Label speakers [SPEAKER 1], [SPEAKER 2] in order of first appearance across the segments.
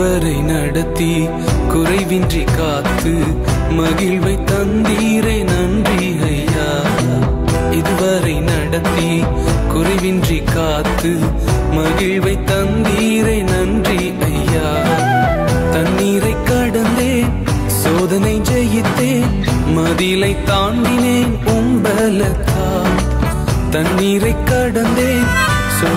[SPEAKER 1] அவரை நடத்தி குறைவின்றி காத்து மகிழ்வை தந்தீரே நன்றி ஐயா. இதுவரை நடத்தி குறைவின்றி காத்து மகிழ்வை தந்தீரே நன்றி ஐயா. தண்ணீரை கடந்தேன் சோதனை ஜெயித்தேன் மதிலை தாண்டினேன் உம்பலத்தா தண்ணீரை கடந்தேன் சோ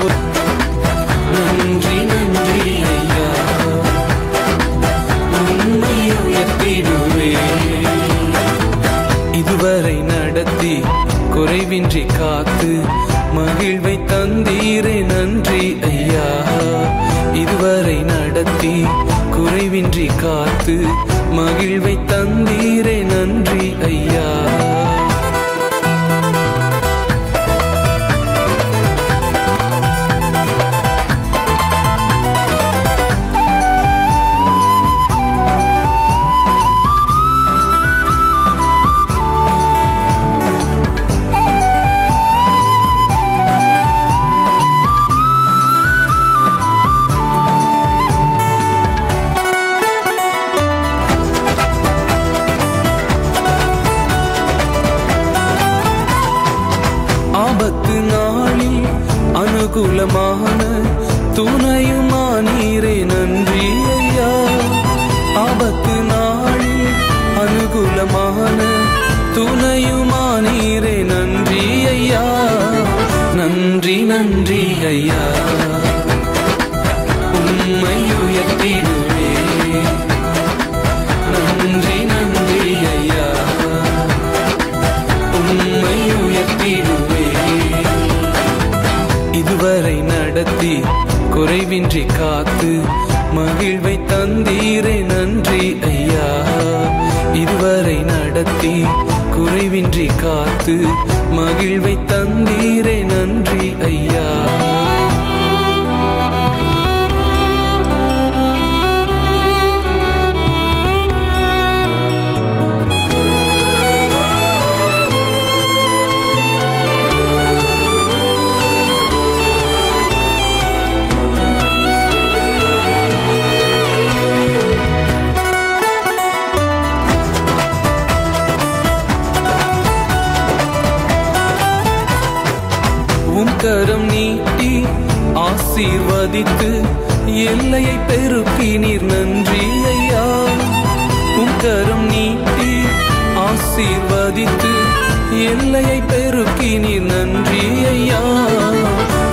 [SPEAKER 1] குறைவின்றி காத்து மகிழ்வை தந்தீரே நன்றி ஐயா. இதுவரை நடத்தி குறைவின்றி காத்து மகிழ்வை தந்தீரே நன்றி ஐயா. அனுகூலமான துணையுமா நீரே நன்றி ஐயா. ஆபத்து நாளில் அனுகூலமான துணையுமா நீரே நன்றி ஐயா. நன்றி நன்றி ஐயா. உண்மை உயர்த்திடும். நடத்தி குறைவின்றி காத்து மகிழ்வை தந்தீரே நன்றி ஐயா. இதுவரை நடத்தி குறைவின்றி காத்து மகிழ்வை தந்தீரே நன்றி ஐயா. உம் கரம் நீட்டி ஆசீர்வதித்து எல்லையை பெருக்கினீர் நன்றி ஐயா. உம் கரம் நீட்டி ஆசீர்வதித்து எல்லையை பெருக்கினீர் நன்றி ஐயா.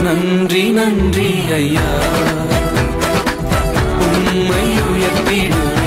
[SPEAKER 1] நன்றி நன்றி ஐயா. உண்மை உயர்த்திடும்.